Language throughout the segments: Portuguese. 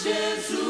sinto Jesus.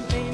Abatido, não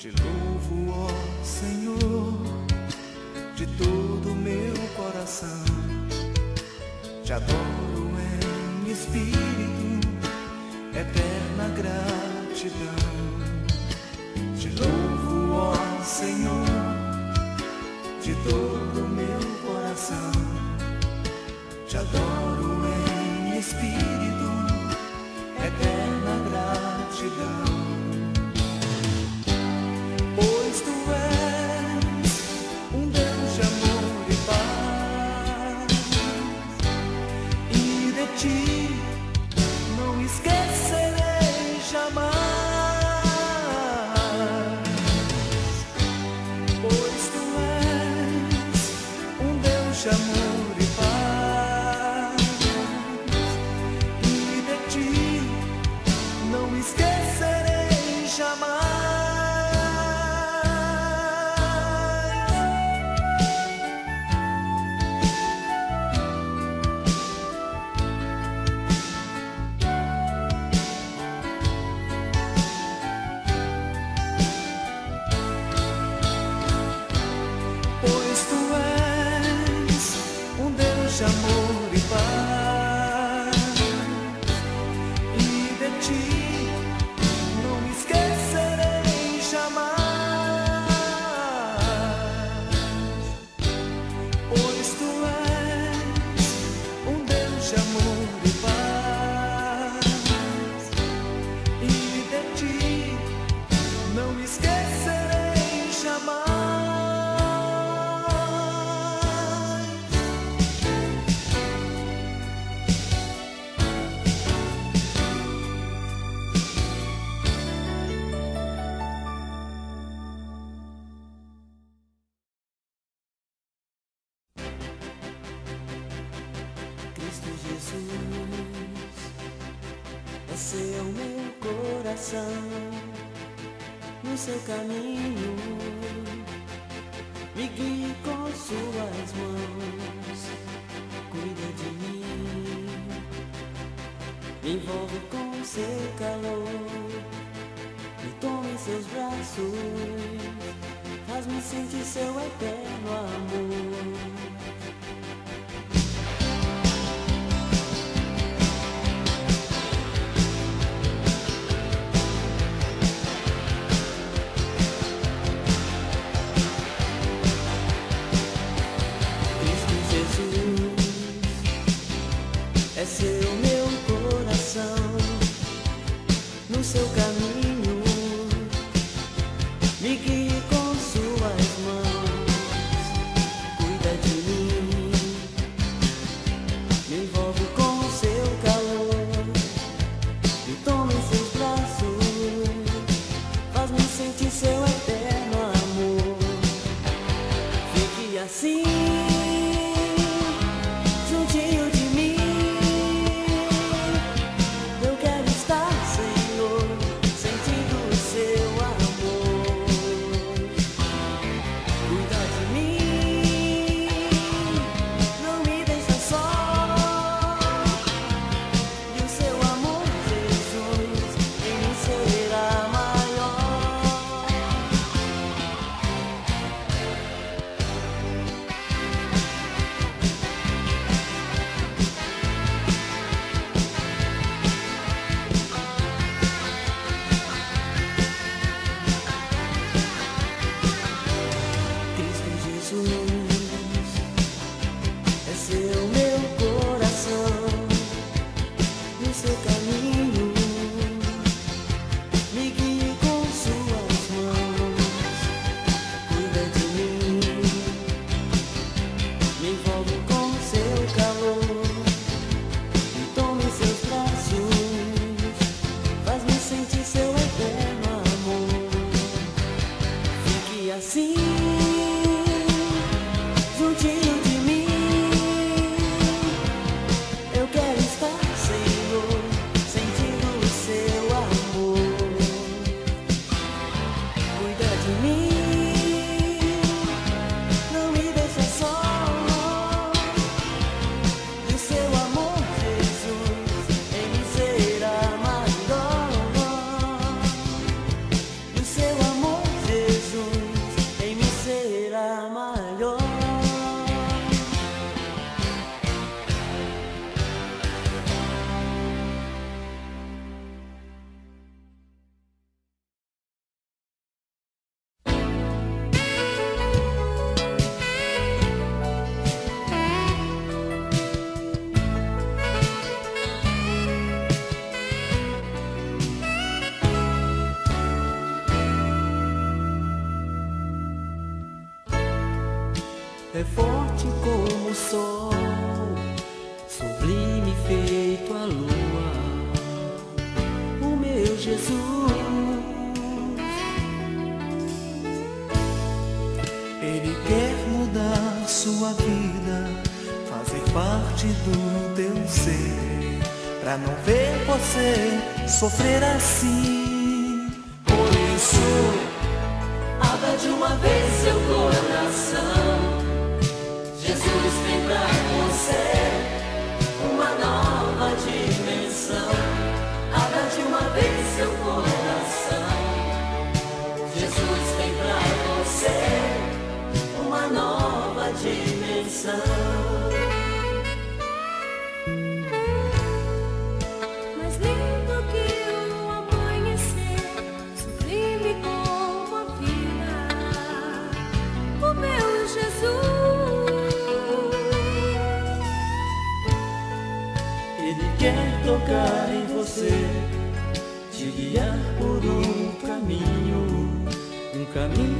Te louvo, ó Senhor, de todo o meu coração. Te adoro em espírito, eterna gratidão. Te louvo, ó Senhor, de todo o meu coração. Te adoro ti não esquecerei jamais, pois tu és um Deus de amor. Ele quer mudar sua vida, fazer parte do teu ser, pra não ver você sofrer assim. coração. Mais lindo que o amanhecer, sublime como a vida, o meu Jesus. Ele quer tocar em você, te guiar por um caminho, um caminho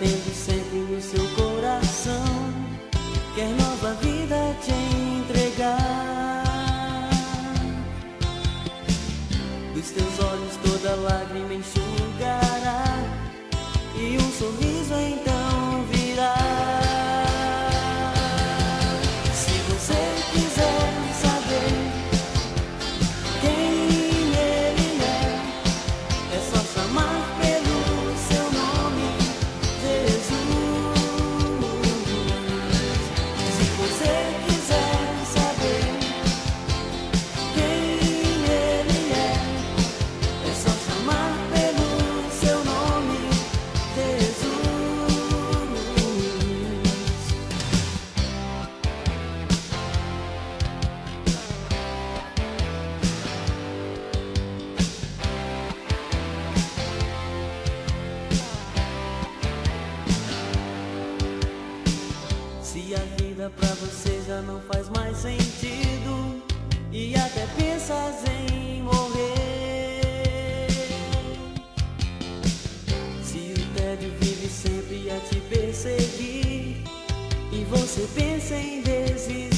nothing não faz mais sentido e até pensas em morrer. Se o tédio vive sempre a te perseguir e você pensa em desistir.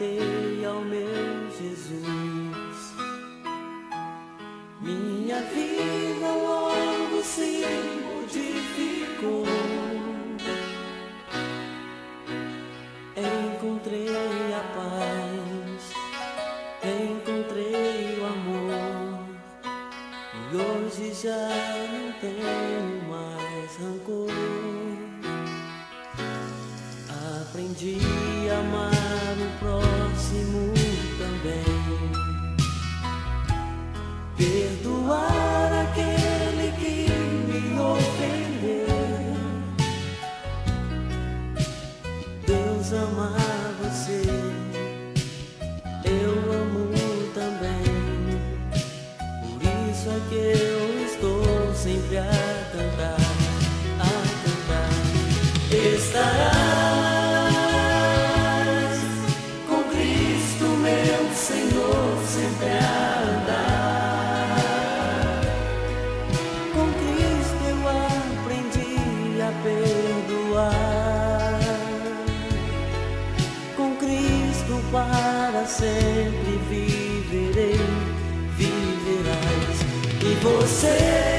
anything. isso é que eu estou sempre a cantar. você.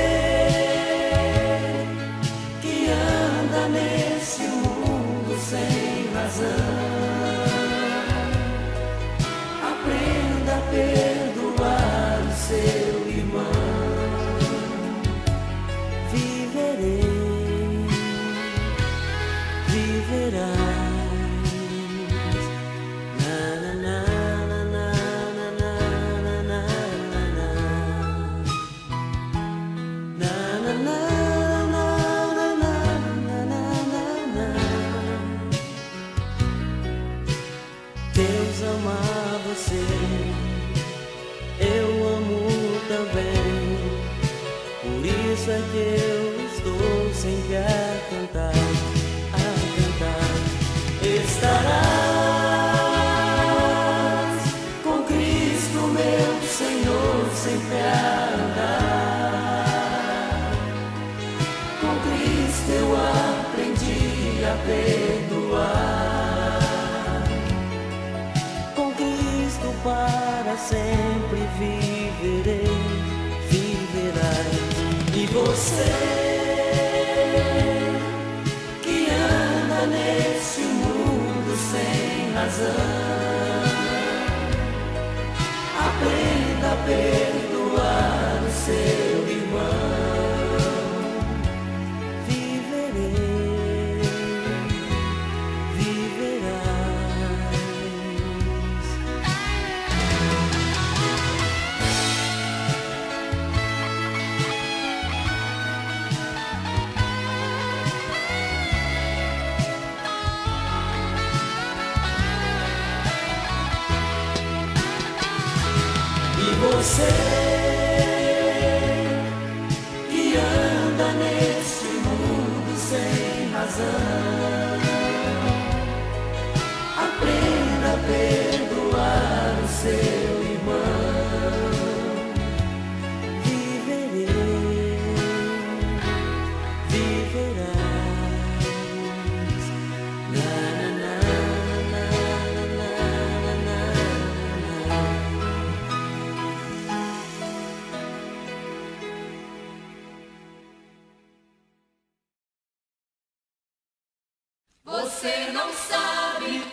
você não sabe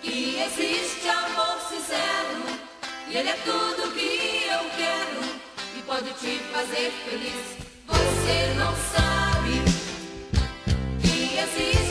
que existe amor sincero e ele é tudo que eu quero e pode te fazer feliz. Você não sabe que existe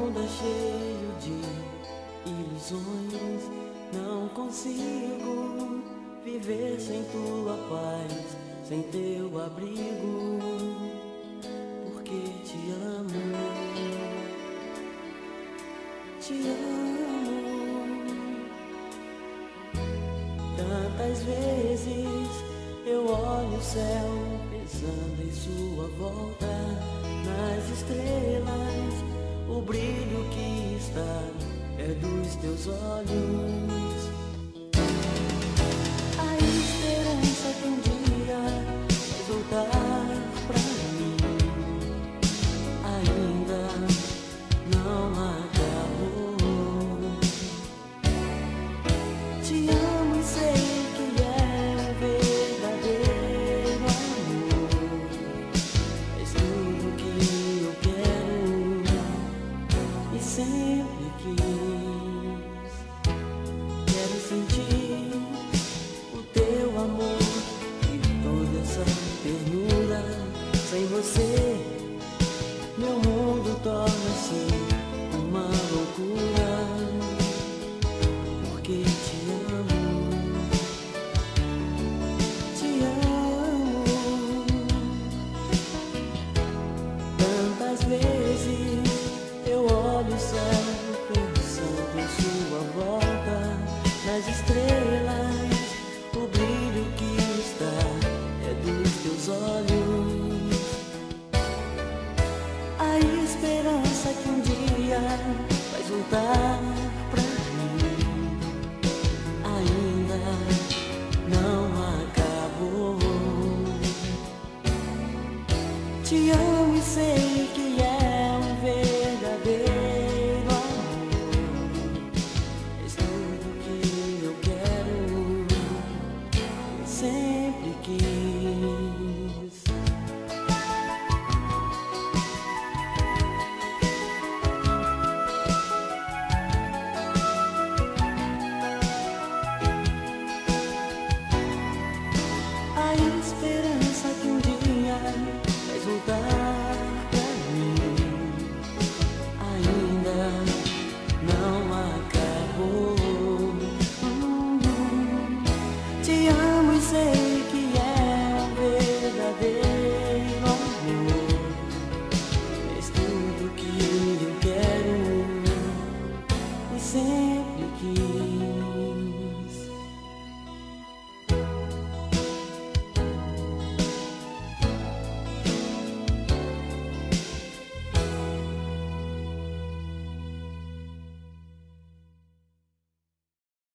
mundo é cheio de ilusões. Não consigo viver sem tua paz, sem teu abrigo. Porque te amo, te amo. Tantas vezes eu olho o céu, pensando em sua volta nas estrelas o brilho que está é dos teus olhos.